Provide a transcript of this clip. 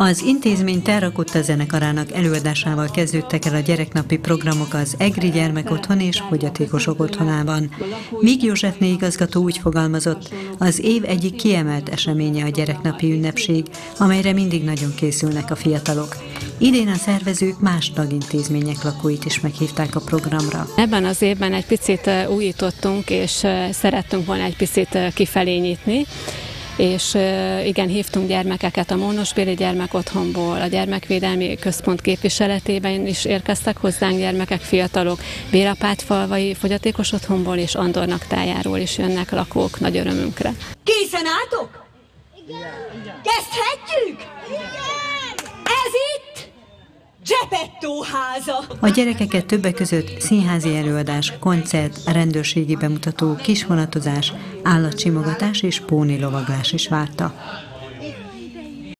Az intézmény Terrakotta zenekarának előadásával kezdődtek el a gyereknapi programok az EGRI Gyermekotthon és Fogyatékosok Otthonában. Míg Józsefné igazgató úgy fogalmazott, az év egyik kiemelt eseménye a gyereknapi ünnepség, amelyre mindig nagyon készülnek a fiatalok. Idén a szervezők más tagintézmények lakóit is meghívták a programra. Ebben az évben egy picit újítottunk, és szerettünk volna egy picit kifelé nyitni, és igen, hívtunk gyermekeket a Mónosbéli Gyermekotthonból, a Gyermekvédelmi Központ képviseletében is érkeztek hozzánk gyermekek, fiatalok, Bérapátfalvai Fogyatékos Otthonból és Andornak tájáról is jönnek lakók nagy örömünkre. Készen álltok? Igen. Kezdhetjük? Geppetto háza. A gyerekeket többek között színházi előadás, koncert, rendőrségi bemutató, kisvonatozás, állatsimogatás és póni lovaglás is várta.